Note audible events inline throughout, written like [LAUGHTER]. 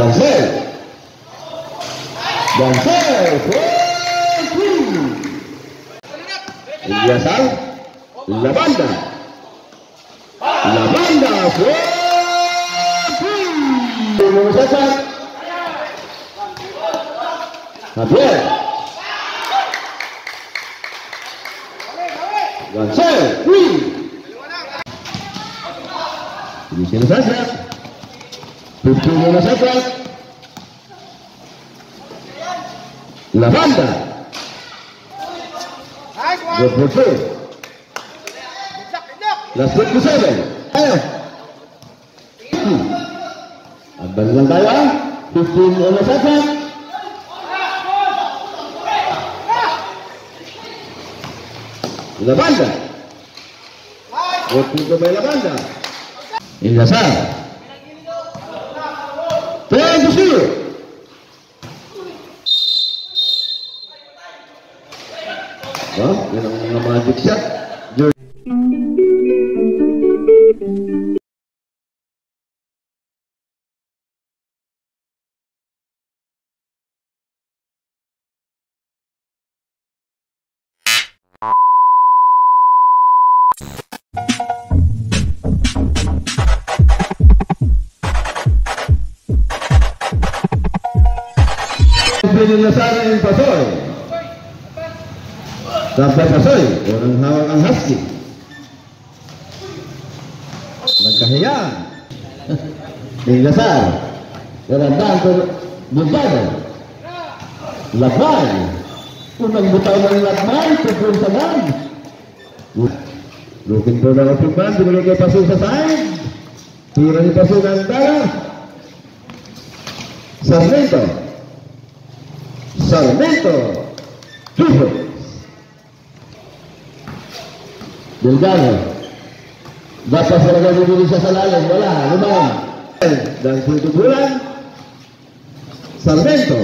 Dansel. Dansel. Ilyasal. La banda. La banda. Nomor satu. Javier. Dansel. Win. Di sini saja. Tujuh nomor satu. La banda. Good for two. Last 27. Ayo. Abang lang tayo ah. 15 nomor satu. La banda. Good punto ah yéen a ngi mën a jot Sampai pasoy, orang hawak ang husky. Nagkahiyaan. [LAUGHS] Pininasan. Karandaan ko bugado. Labay. Unang butaw ng labay, tungkol sa man. Looking for the open man, pasoy sa side. Tira ni pasoy ng. Sarmento. Sarmento. Delgado. Dapat sa lagay dito siya sa lalim. Wala. Lumayan. Dan bulan. Sarmento.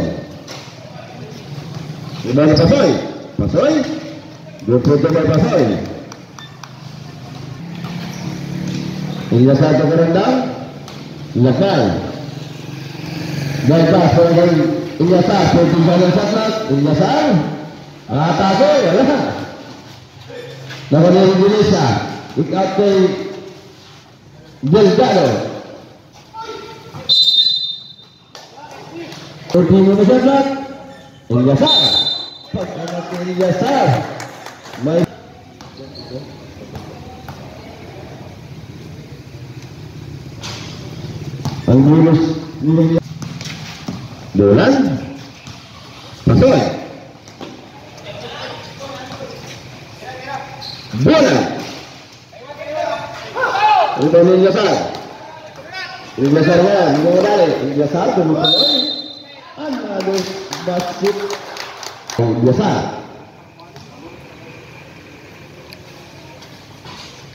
Gimana Pasoy? Pasoy? Dua puluh by Pasoy. Hingga satu kerendam. Lakal. Dan pas lagi hingga satu tinggalan sakrat. Hingga satu. Atako. Wala. Lawan dari Indonesia. Ikat kay Delgado. Ultimo na sakrat. Hingga satu. Pagkakas kay hingga satu. May ang minus nilai Dolan Pasoy Bola Ilyasar mo yan Hindi mo dali Ilyasar Tumutuloy Ano ano Basket Ilyasar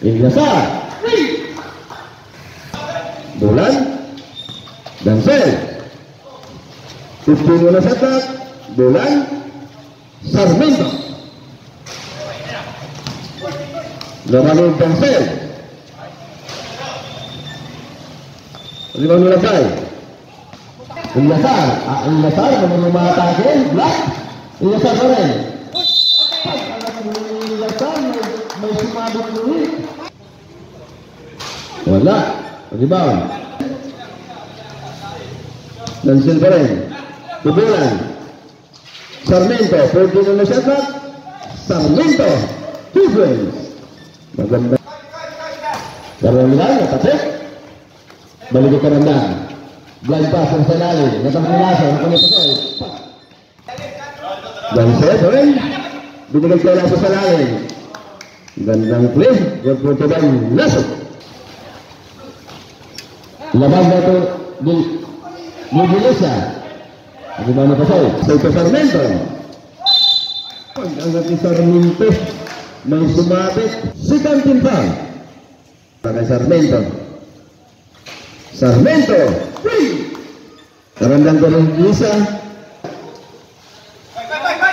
Ilyasar Dolan Dansel 15 mula setak Dolan Sarmento. Lalu Dansel Lima mula kay Ilyasar ah, Ilyasar Namun umatake Black. Ilyasar pa rin mo May, may sumabot ulit Wala Rebound Sarmento 14 na Sarmento Two points Maganda Balik ka randa Blind pass ang sanali Natamulasa Ang panipasoy Dansel pa rin Binigay ka lang sa sanali Gandang play for Tubay Lasok Laban na ito di Mobilisa. Di mana pasal? Sa ito Sarmento. Pag angat ni Sarmento, may sumabit. Second team foul. Para Sarmento. Sarmento. Free. Karandang ko ng isa.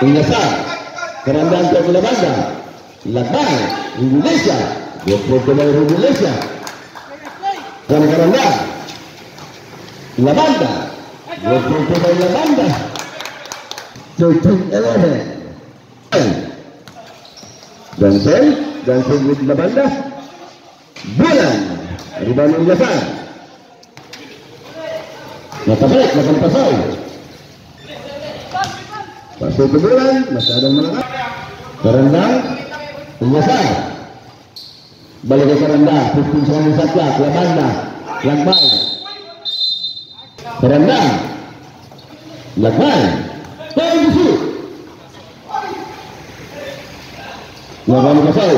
Ingasa. Karandang ko ng banda. Laban. Indonesia. Dua puluh dari Indonesia. Dan karandang. La banda. Dua puntos dari la banda. Thirteen eleven. Dancel, Dancel with la banda. Bulan. Rebound ng Lasar. Nakabalik, nakampasay. Pasok ke bulan, masyadong malakas. Karandang, Lasar. Balik ke Karandang, 15 serangan satlak, la banda. Lakbay. Karandang. Lakbay. Tayo gusto. Laban kasay.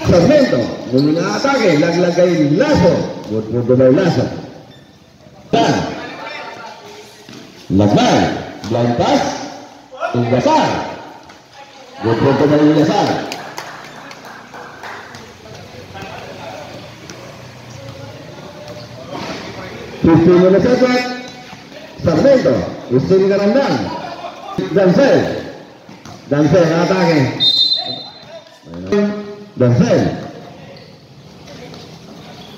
Sarmiento, nung inaatake, naglagay laso. Good by laso. Dan. Blind pass. Ingasar. Good by Ingasar. Fifteen minutes effort. Sarmiento. Usting Garandang. Dansel. Dansel, atake. Dansel.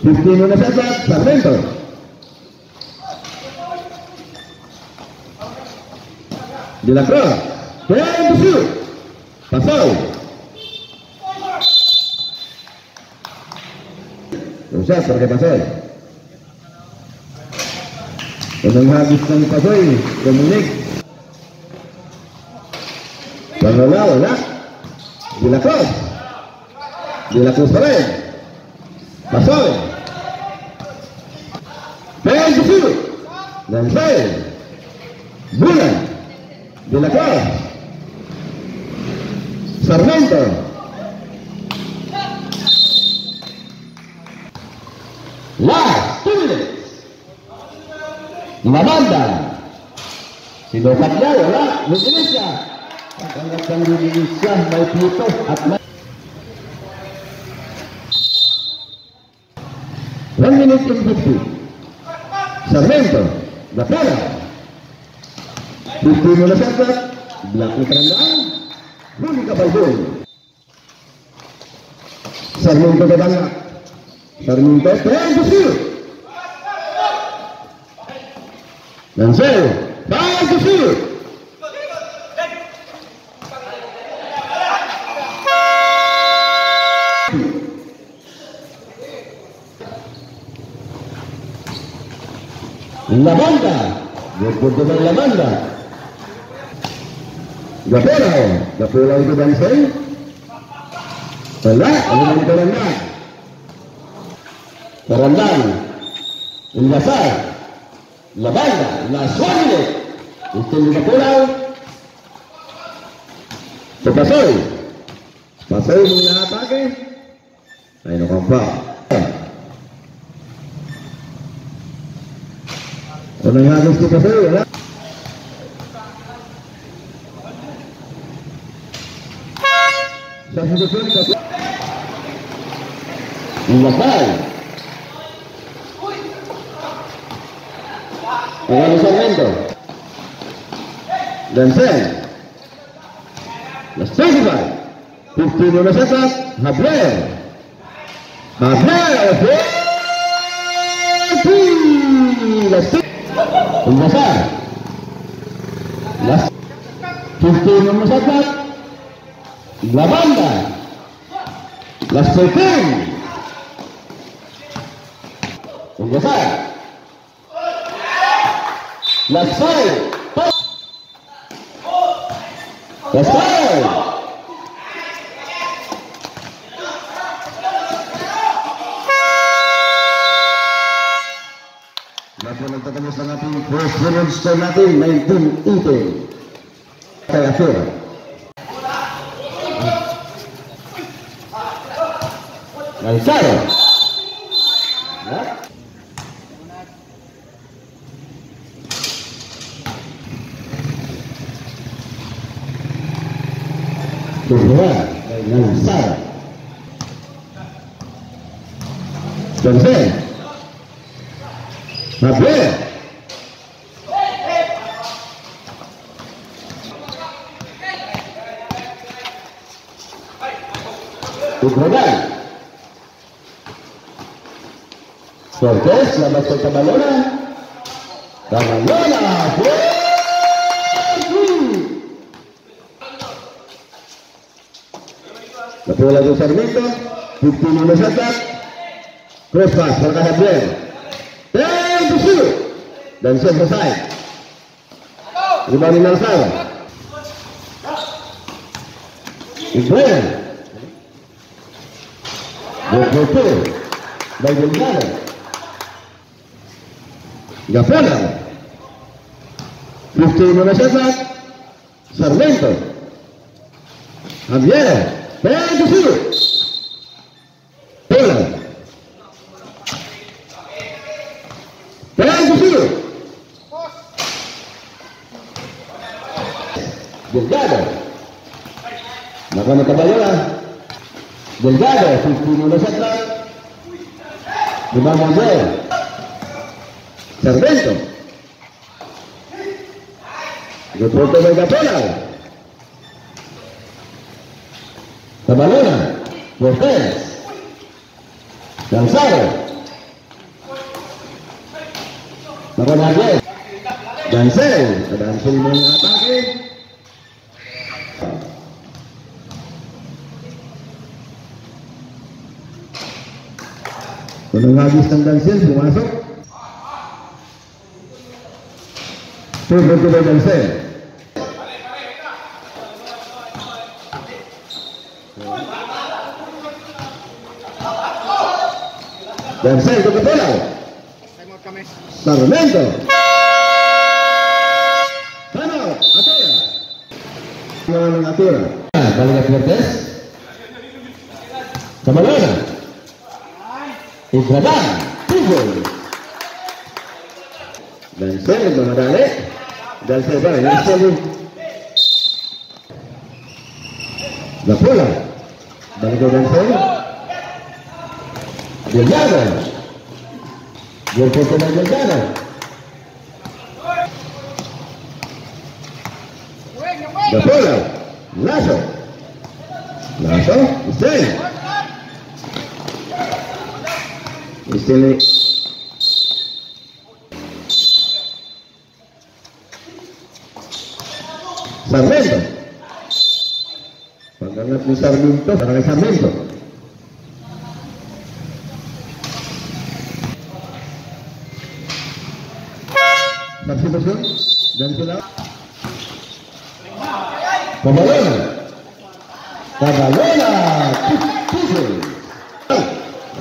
15 minutes effort. Sarmiento. De la. Time to shoot. Pasal. Usah pakai pasal. Unang habis ng Pasoy, Dominic. Pangalawa, wala. De la Cruz. De la Cruz pa rin. Pasoy. Time to shoot. Dansel. Bulan. De la Cruz. Sarmiento. Last two minutes. La banda. Sinukat niya, wala. Luminis siya. Pagkangat ng luminis siya, may puto at may... One minute fifty. Sarmiento. La pala. 15 mo na sakat. Black ni Karandang. Huli ka balbon. Sarmiento ka banga. Sarmiento. Time to shoot. Lancero. Time to shoot. La banda. Después de la banda. Gapera. Gapera itu dan saya. Wala. Ano naman ito lang na? Karandang. Ingasar. La banda. La suave. Ito yung Gapera. Sa Pasoy. Pasoy mo inaatake. Ay, nakampa. Ano yung halos ko Pasoy? Wala. Sa sitwasyon Pasoy. Ingasar. Pagano Sarmiento. Dancel. Las 25. 15 on the setup. Javier. Javier. 40. Las 6. Ingasar. Las 15 on the setup. La banda. Las 13. Ingasar. Las 5. Las 5. Bago nagtatapos ang ating first period score natin, 19-18. Kaya fair. Lanzado. Ya. Kedua, lanzado. Tercer. Javier. Ucraniano. Cortés, la mascota balona. Kamalona, La bola de Sarmiento, 15 minutes attack, pass para Javier. Dan Busur, dan selesai. Rebound Alzada. Ibrahim. Betul. Baik Delgado. Gafana. 15 minutes attack, Sarmiento. Javier. Dan Busur. Bola. Dan Busur. Delgado. Delgado, 15 minutes atrás. Limang Miguel. Sarmiento. De Gapola. Caballola. Cortés. Lanzado. Lakukan Miguel. Dansel. Dansel mengatake. Menangis ng Dansel, pumasok. Turbo to by Dansel. Dansel, ke bola. Sarmento. Tano, Atura. Yang Atura. Balik ke Cortés. Kamalona. Ibradan, Tugol. Dan saya mengadale dan saya barang yang selalu La bola balik ke dan saya Delgado Dia foto dengan Delgado La bola Lasso Lasso Hussein Hussein Sarmiento. Panggangat ni Sarmiento, barangay Sarmiento. Substitution dan sila. Kabalona. Kabalona. Tutul.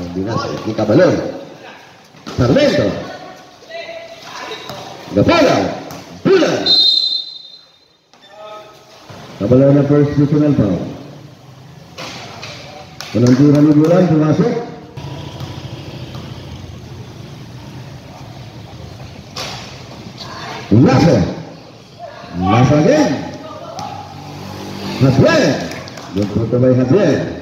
Ang dinas ni Kabalon. Sarmiento. Gapala. Bulan. Kabalona first personal foul. Ni Bulan termasuk Lasa. Lasa again. Haswell. Puto by Haswell.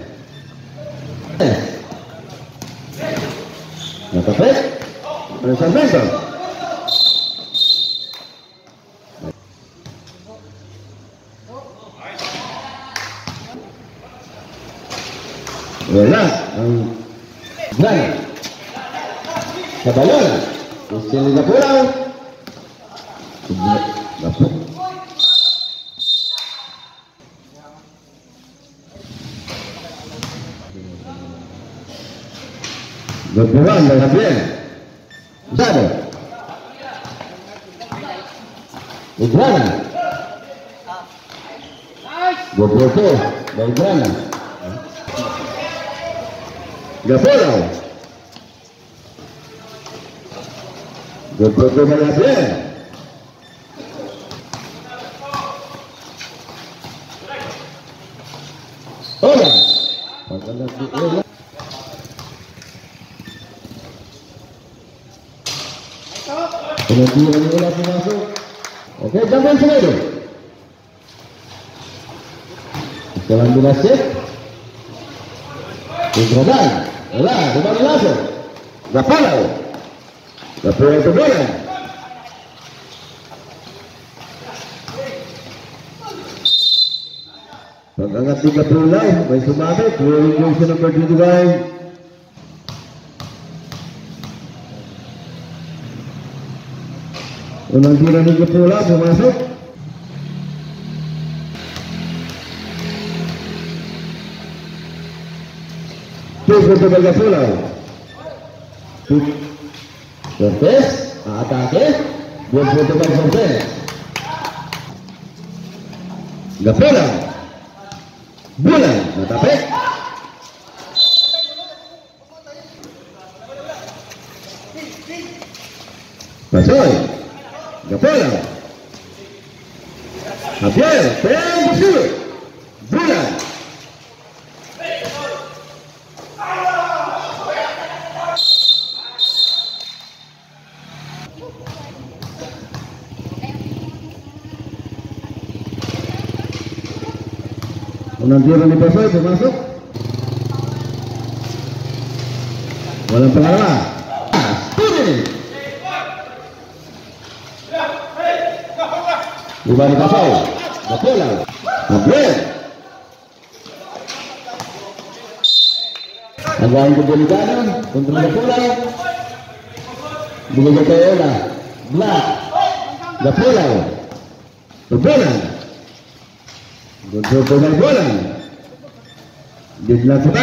Ano sa Benson? Wala. Ang Gana. Kabalona. Christian Ligapurao. Napo. Berkurang dan Devin. Igrana. O bloqueio da Igrana. Gabriel. O bloqueio da Gabriela. Penantian bola masuk. Oke, jangan selalu. Jalan bola sip. Ibrahim. Hola, kembali langsung. Gapala. Gapala itu bola. Pag-angat 30 lang, may sumabit. Rolling sa number 25. Unang tira ni Gepula pumasok. Two punto para Gepula. Cortés, ataque. Dua punto para Cortés. Gepula. Bulan, matapik. Pasoy. Gapela. Javier, tempo Bulan. Unang tiro ni Pasoy, pumasok. Walang pangalawa. Steven! Iba ni Pasoy. Gapela. Javier. Again ko Delicado. Kontra Gapela. Binigay kay Ola. Black. Gapela. Gapela. Guntur pemain bola. Di belakang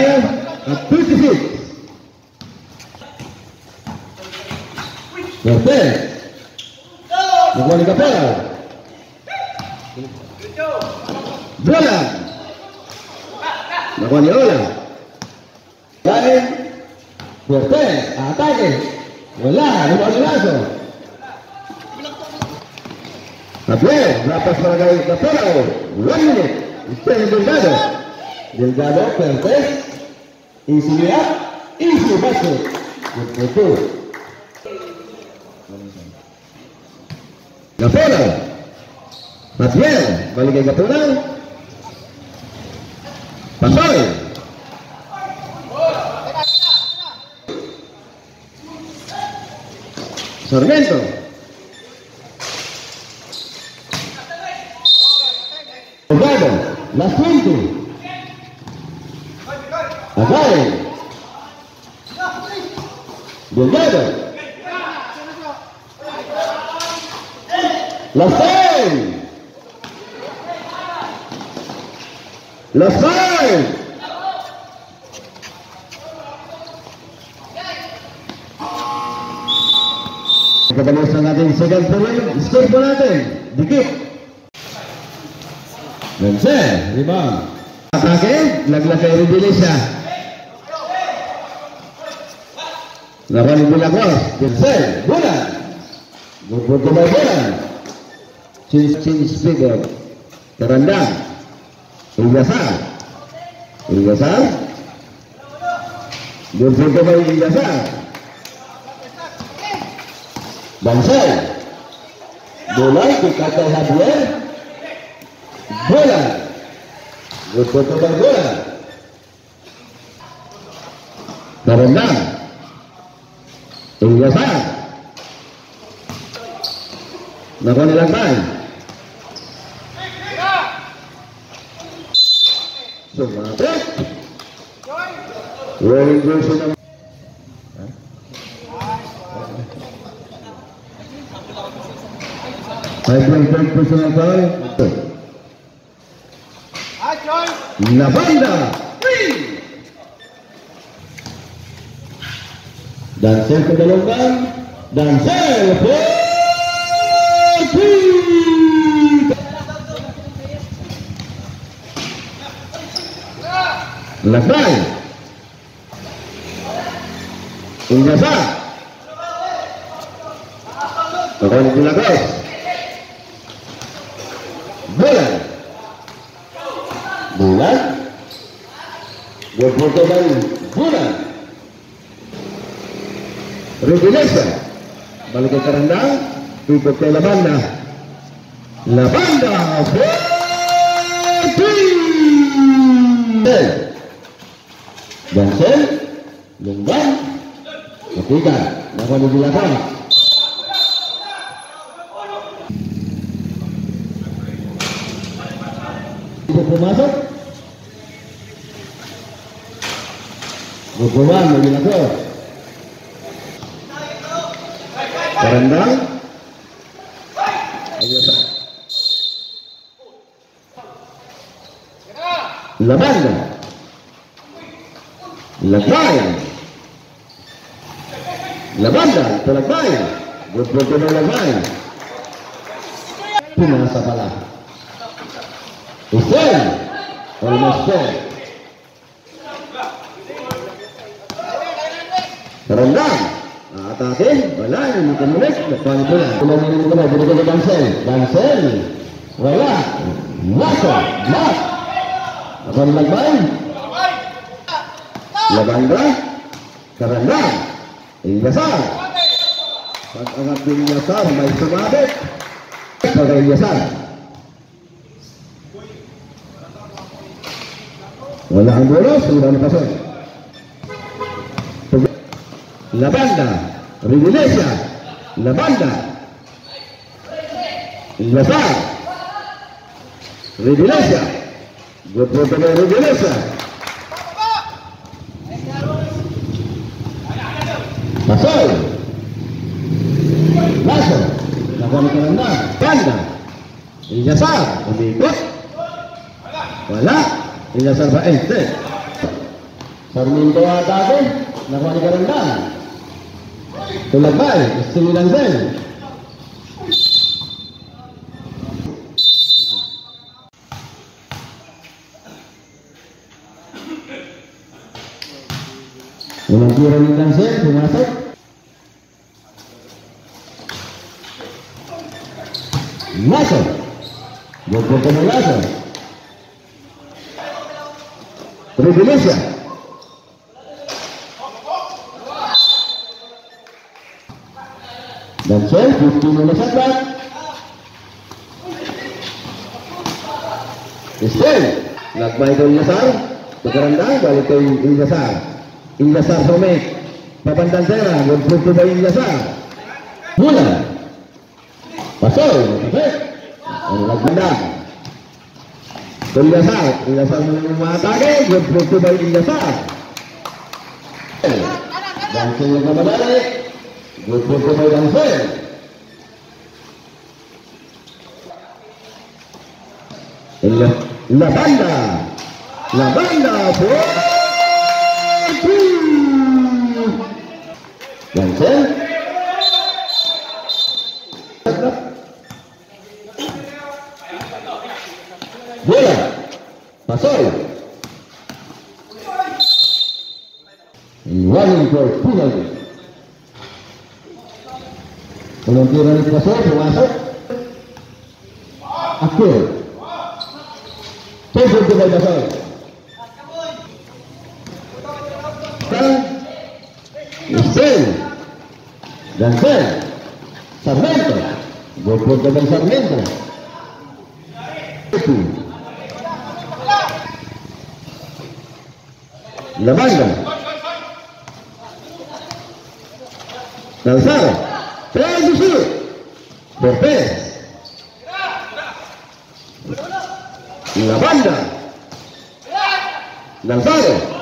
ni Kapela. Bola. Nakuha ni Ola. Galing. Cortés. Atake. Wala. Nakuha ni Lazo. Javier. Lapas para kay Kapela. One minute. Usted es Delgado. Delgado. Cortés. Easy up. Easy basket. Good for two. Matiel. Balik kay Gapela. Pasoy. Sarmiento. Delgado. Las 20. Again. Delgado. Los Ketemu sa natin second point. Score po natin. Dikit. Vence. Rebound. Atake. Laglag kay Rubilisa. Lawan ni Bulagos. Vence. Bulan. Gugurdo by Bulan. Chin Chin Speaker. Terendam. Ilyasar. Ilyasar. Gugurdo by Ilyasar. Bansai. Bola dikata Javier. Bola. Gugurdo by Bola. Terendam. Ilyasar. Nakuha nilang time. Sumabit. Rolling version ng... Five point point personal foul. La banda. Dan sel ke. Dan sel ke Lagay. Ingasa. Pagkain ng Lagos. Bulan. Bulan. Dari Bulan. Regulesa. Balik ke rendang. Ikut ke Labanda. Labanda. Putih. tiga dapat dijelaskan Buku masuk. Hukuman bagi Nako Terendang Lepas. Lepas. La banda. Ito Lagbay. Good ball to ng Lagbay. Pinasa pala. Isel. Almost four. Karandang. Atake. Wala. Hindi kumulik. Nagpani po lang. Tulang nila ko na. Dito ko Dansel. Dansel. Wala. Maso. Mas. Ako ang lagbay. Labanda. Karandang. Ilyasar. Pag-angat ng Ilyasar, may sumabit. Pag Ilyasar. Wala ang bolos, wala na pasok. La banda, Rivilesia, la banda, Lazar, Rivilesia, for the Rivilesia. Pasol, Lazo, nakuha ni Karanda, banda, Ilyasar, umikot, wala, Ilyasar ba? Eh, hindi. Sarmiento ata ako, nakuha ni Karanda. Tulagbay, gusto nilang din. Tira ni Lansel, pumasok. Laso. Bukod ko ng Laso. Privilesia. Lansel, 50 mula sa bat. Estel, nagbay ko. Pagkarandang, balik ko Ilasar. Ilasar Somik. Papandang Tera, magpunto ba Ilasar? Mula. Pasol, kapit. Ang lagbandang. Ilasar, Ilasar mo yung mga atake, magpunto ba Ilasar? Dancing yung kamadali. Magpunto ba Dancing? La, la banda, la banda por Lansel. Bola, Pasol. Running for penalty. Ni Pasol, pumasok. Akhir. Tujuh. Dansel. Sarmiento. Dua puntos dari Sarmiento. Itu. La banda. Lanzado. Tres de sur. Cortés. La banda. Lanzado.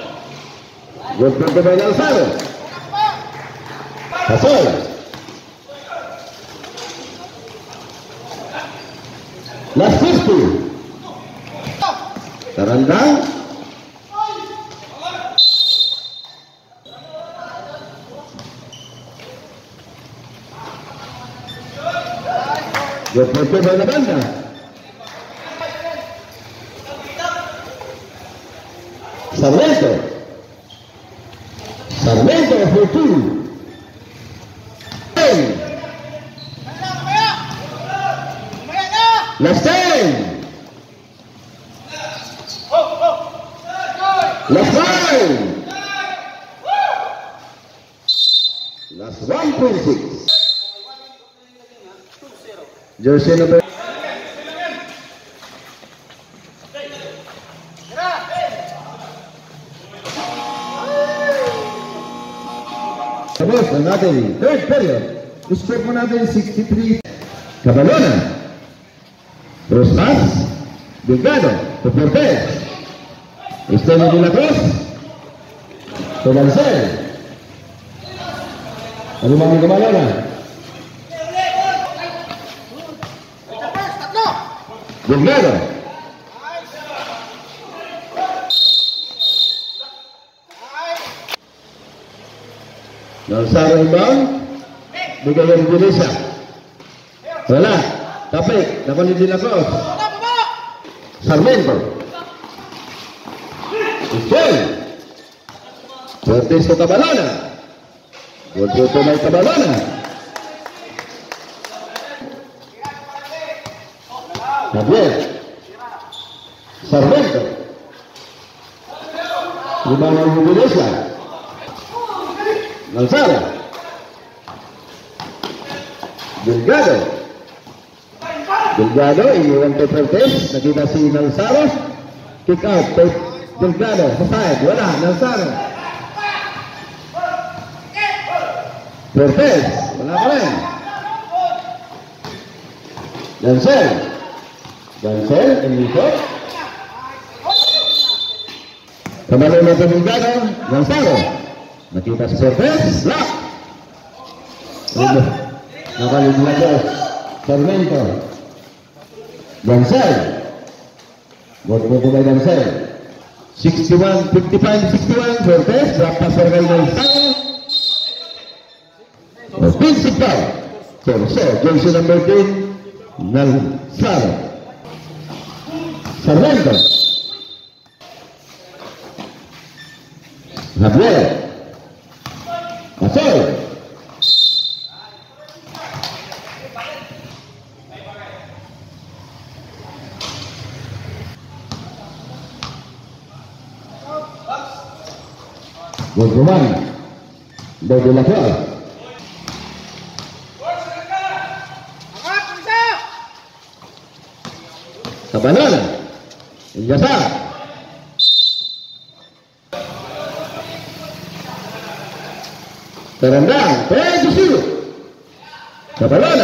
Dua puntos dari Lanzado. Pasol. Las 50. Tarandang. Dua puntos dari la banda. Sarmiento. Sarmiento Fortuna. Las 10. Las 9. Las 1.6. Jersey number. Tapos ang natin, third period. Score mo natin 63. Cabalona. Rosas, Delgado, Deportes, Esteban de la Cruz, Tobalcel, Rumah Kemalana, Delgado, Lansar Imbang, Bagaimana ya. Indonesia, Tolak, Tapik. Naman ni Dila Cruz. Sarmiento. Michel. Cortés sa Tabalona. Gol po may Tabalona. Javier. Sarmiento. Lima ng Indonesia. Lanzaro. Delgado. Delgado, iniwan kay Cortez. Nakita si Lanzaro. Kick out kay Delgado. Sa side. Wala. Lanzaro. Cortez. Wala pa rin. Dancel. Dancel. Enrico. Kembali na sa Delgado. Lanzaro. Nakita si Cortez. Lock. Ulo. Nakalig na ko. Sarmento. Dancel. Bot mo po kay Dancel. 61, 55, 61. Cortez. Drop pass for kay Lanzaro. Offensive foul. Corso. Jersey number 10. Lanzaro. Sarmento. Javier. Pasol. Desde la flor. Tabanan. Ilyasa. Terendang. Justru. Tabanan.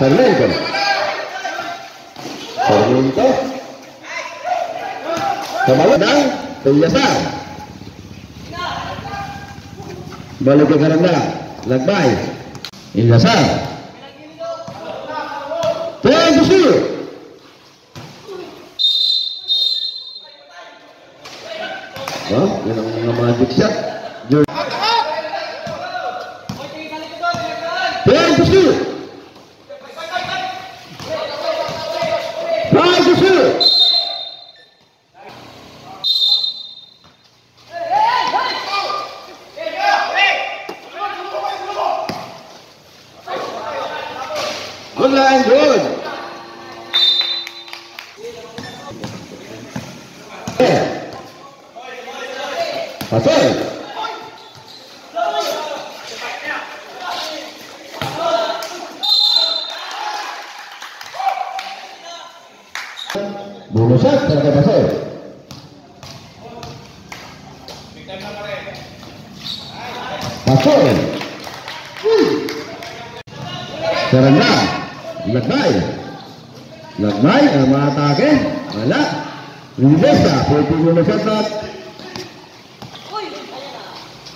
Sarmiento. Sarmiento. Kabalona. Pinyasan. Balik ke karanda. Lagnay. Inyasan. Tuan Kusur. Oh, yan ang mga magic shot. George. Tuan Kusur. Tuan Kusur. Good line, good. Yeah. Pasal. Bulusan terhadap pasal. Pasal. Karena Lagnay. Lagnay ang mga atake. Wala. Rivesa. Pwede mo na shot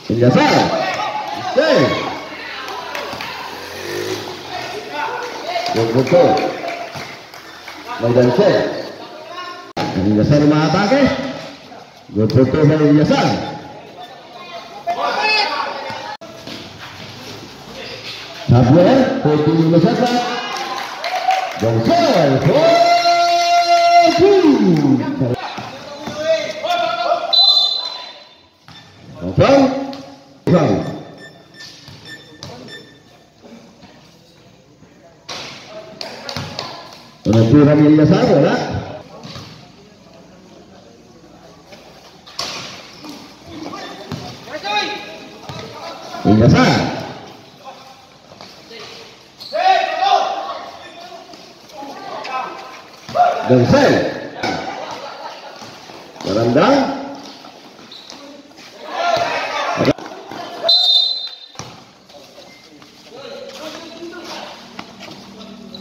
Penjasar. Okay. Yung buko. Maidan set. Penjasar mga atake. Good buko sa Penjasar. Javier, pwede mo na shot Bonsai, Ilyasar, wala. Ilyasar. Gansel. Barandang.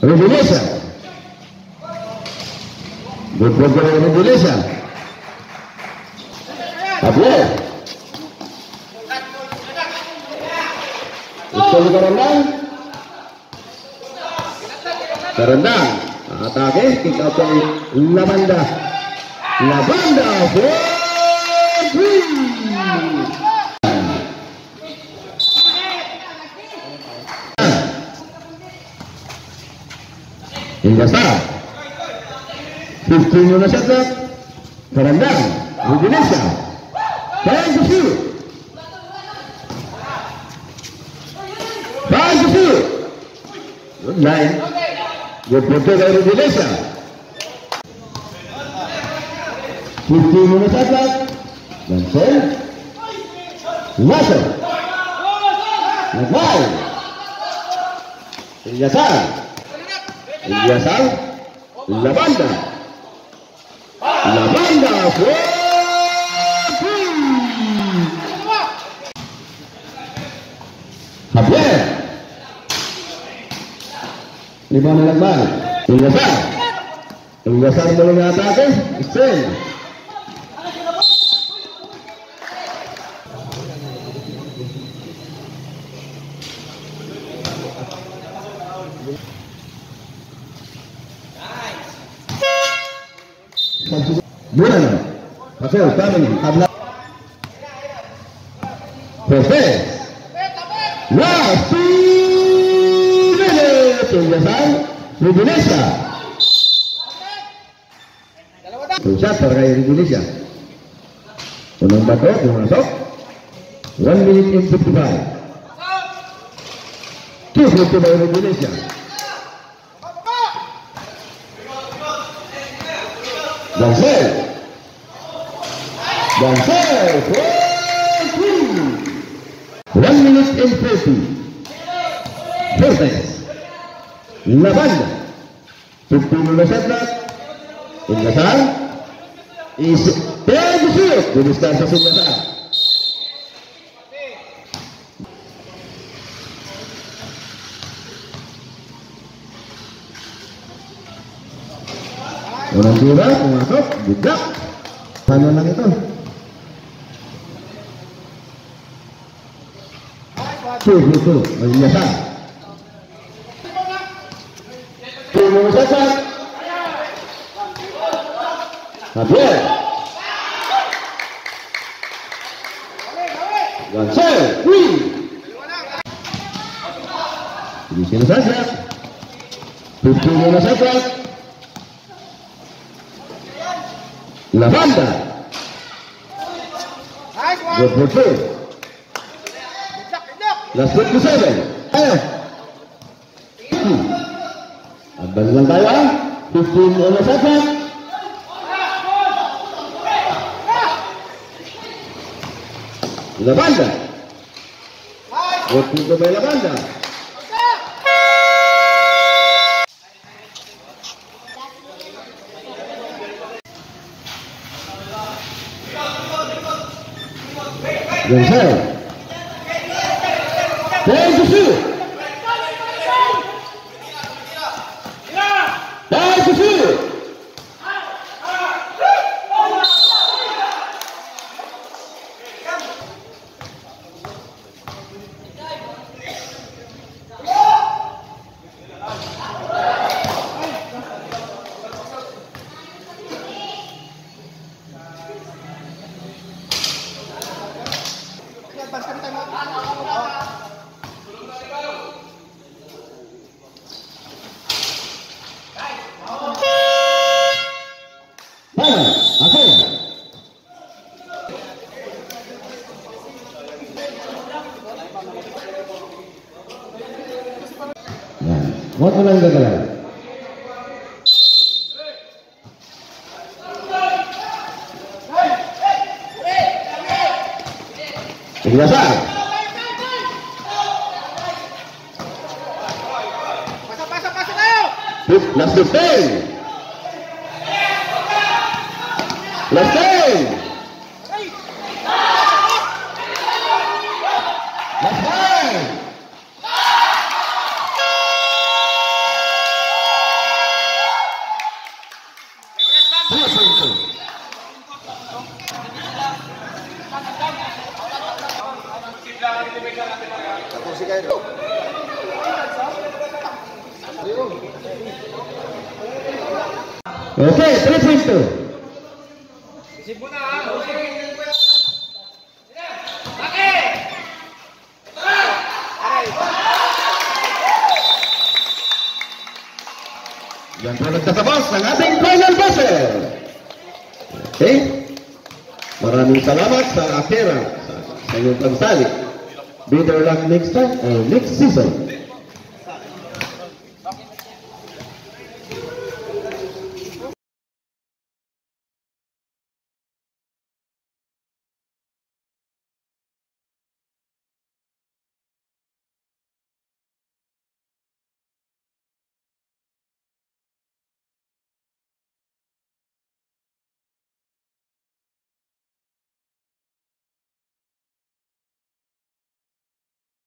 Indonesia. Berbuat Indonesia. Abdul. Itu Karandang. Karandang. Atake kick out dari Lavanda. Lavanda for three. Hingga saat 15 muna shot clock. Karandang. Indonesia. Dari Indonesia. 15 muna shot clock. Lansel. Laser. Nagmay. Ilyasar. Ilyasar. La banda. La banda fue. Javier. Lima na naman. Ilyasar. Ilyasar muli ng atake. Na. Pasel, coming. Tabla. Two minutes. Ilyasar. Indonesia. Pusat kay Indonesia. Bato, pumasok. 1 minute and 55. Two fifty by Indonesia. Gansel. Gansel. One minute and thirty. Fortes. La banda. Fifteen na shot clock. Ingasal. Is Pedro shoot. Dumiskansa sa Ingasal. Orang budak. Paano lang ito? Two, two, two. May yasa. Two, mga sasa. Javier. Gansel, three. Hindi sila sasa. Fifteen mga sasa. La banda. Good for two. Last 57. Eh. Advance lang tayo ah. 15 on the second. La banda. Punto by la banda. Gansel. Hola, Okay, three point two. Isip mo na ha! Yan po nagtatapos ng ating final buzzer. Okay? Maraming salamat sa Akira sa, sa iyong pagsali. Better luck next time or next season.